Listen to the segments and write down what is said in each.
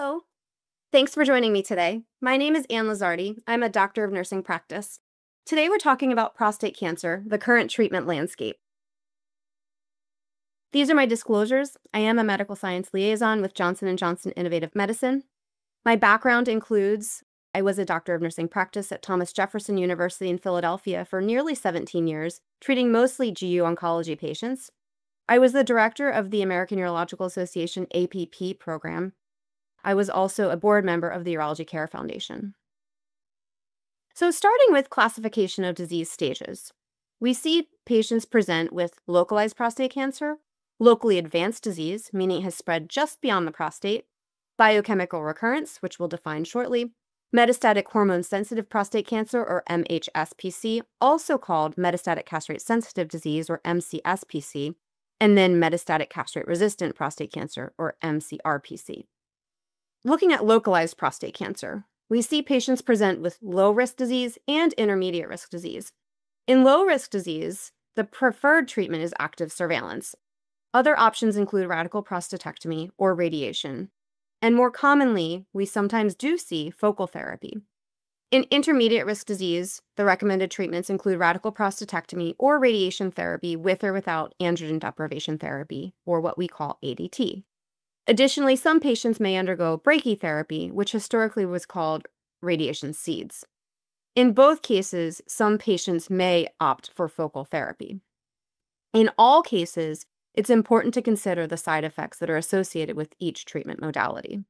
Hello. Thanks for joining me today. My name is Anne Lizardi. I'm a doctor of nursing practice. Today we're talking about prostate cancer, the current treatment landscape. These are my disclosures. I am a medical science liaison with Johnson & Johnson Innovative Medicine. My background includes I was a doctor of nursing practice at Thomas Jefferson University in Philadelphia for nearly 17 years, treating mostly GU oncology patients. I was the director of the American Urological Association APP program. I was also a board member of the Urology Care Foundation. So, starting with classification of disease stages, we see patients present with localized prostate cancer, locally advanced disease, meaning it has spread just beyond the prostate, biochemical recurrence, which we'll define shortly, metastatic hormone sensitive prostate cancer, or MHSPC, also called metastatic castrate sensitive disease, or MCSPC, and then metastatic castrate resistant prostate cancer, or MCRPC. Looking at localized prostate cancer, we see patients present with low risk disease and intermediate risk disease. In low risk disease, the preferred treatment is active surveillance. Other options include radical prostatectomy or radiation. And more commonly, we sometimes do see focal therapy. In intermediate risk disease, the recommended treatments include radical prostatectomy or radiation therapy with or without androgen deprivation therapy, or what we call ADT. Additionally, some patients may undergo brachytherapy, which historically was called radiation seeds. In both cases, some patients may opt for focal therapy. In all cases, it's important to consider the side effects that are associated with each treatment modality.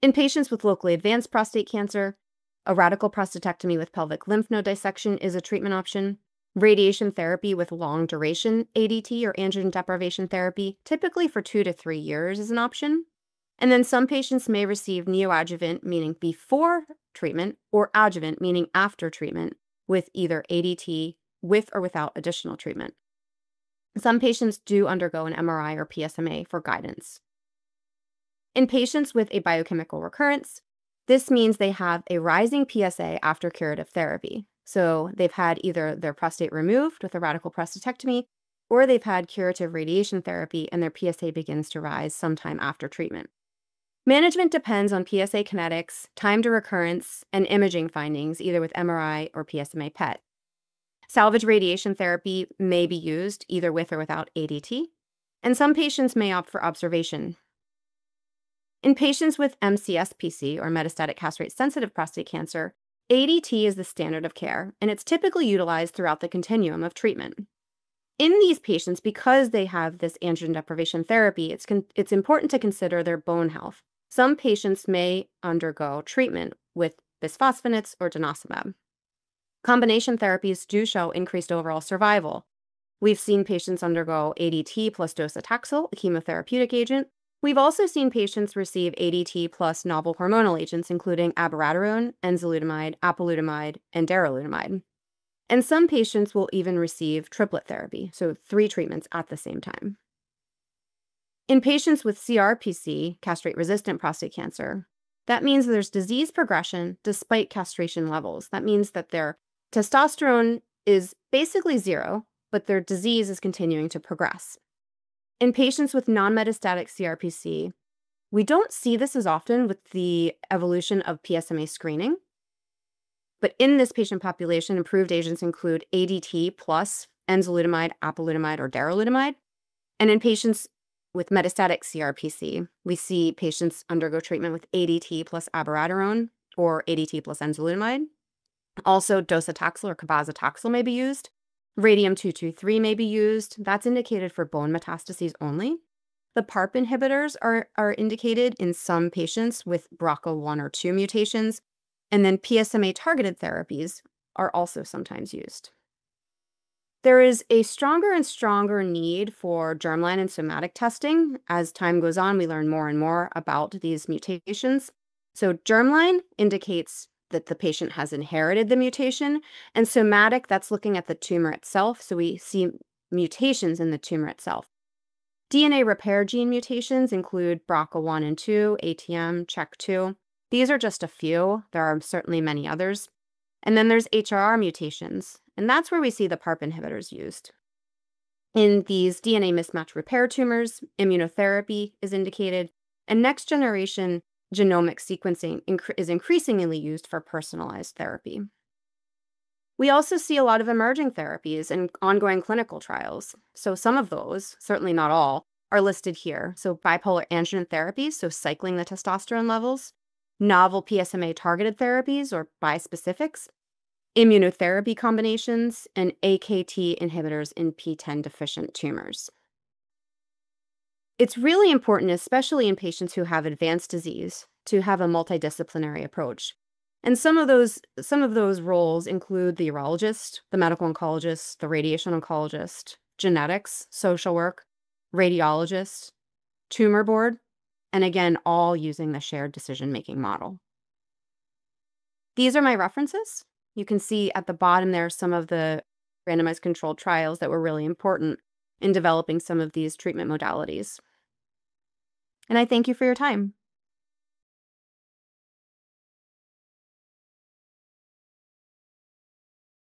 In patients with locally advanced prostate cancer, a radical prostatectomy with pelvic lymph node dissection is a treatment option. Radiation therapy with long duration ADT or androgen deprivation therapy, typically for two to three years, is an option. And then some patients may receive neoadjuvant, meaning before treatment, or adjuvant, meaning after treatment, with either ADT with or without additional treatment. Some patients do undergo an MRI or PSMA for guidance. In patients with a biochemical recurrence, this means they have a rising PSA after curative therapy. So they've had either their prostate removed with a radical prostatectomy, or they've had curative radiation therapy and their PSA begins to rise sometime after treatment. Management depends on PSA kinetics, time to recurrence, and imaging findings, either with MRI or PSMA PET. Salvage radiation therapy may be used either with or without ADT, and some patients may opt for observation. In patients with MCSPC or metastatic castrate sensitive prostate cancer, ADT is the standard of care, and it's typically utilized throughout the continuum of treatment. In these patients, because they have this androgen deprivation therapy, it's, it's important to consider their bone health. Some patients may undergo treatment with bisphosphonates or denosumab. Combination therapies do show increased overall survival. We've seen patients undergo ADT plus docetaxel, a chemotherapeutic agent. We've also seen patients receive ADT plus novel hormonal agents, including abiraterone, enzalutamide, apalutamide, and darolutamide. And some patients will even receive triplet therapy, so three treatments at the same time. In patients with CRPC, castrate resistant prostate cancer, that means there's disease progression despite castration levels. That means that their Testosterone is basically zero, but their disease is continuing to progress. In patients with non metastatic CRPC, we don't see this as often with the evolution of PSMA screening. But in this patient population, improved agents include ADT plus enzalutamide, apalutamide, or darolutamide. And in patients with metastatic CRPC, we see patients undergo treatment with ADT plus abiraterone or ADT plus enzalutamide. Also, docetaxel or cabazitaxel may be used. Radium 223 may be used. That's indicated for bone metastases only. The PARP inhibitors are, are indicated in some patients with BRCA1 or 2 mutations. And then PSMA targeted therapies are also sometimes used. There is a stronger and stronger need for germline and somatic testing. As time goes on, we learn more and more about these mutations. So, germline indicates that the patient has inherited the mutation. And somatic, that's looking at the tumor itself. So we see mutations in the tumor itself. DNA repair gene mutations include BRCA1 and 2, ATM, CHEK2. These are just a few. There are certainly many others. And then there's HRR mutations, and that's where we see the PARP inhibitors used. In these DNA mismatch repair tumors, immunotherapy is indicated, and next generation genomic sequencing is increasingly used for personalized therapy. We also see a lot of emerging therapies and ongoing clinical trials. So, some of those, certainly not all, are listed here. So, bipolar androgen therapies, so cycling the testosterone levels, novel PSMA targeted therapies or bispecifics, immunotherapy combinations, and AKT inhibitors in PTEN deficient tumors. It's really important, especially in patients who have advanced disease, to have a multidisciplinary approach. And some of those some of those roles include the urologist, the medical oncologist, the radiation oncologist, genetics, social work, radiologist, tumor board, and again, all using the shared decision-making model. These are my references. You can see at the bottom there some of the randomized controlled trials that were really important in developing some of these treatment modalities. And I thank you for your time.